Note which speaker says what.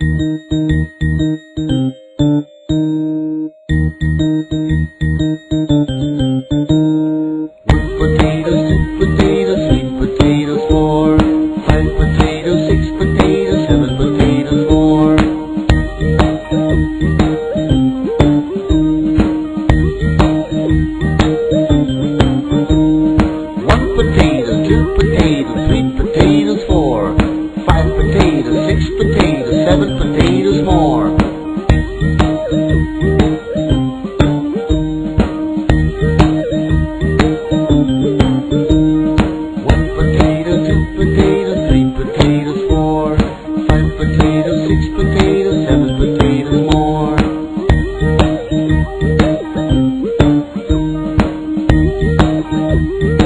Speaker 1: One potato, two potatoes, six potatoes, seven potatoes more. Thank you.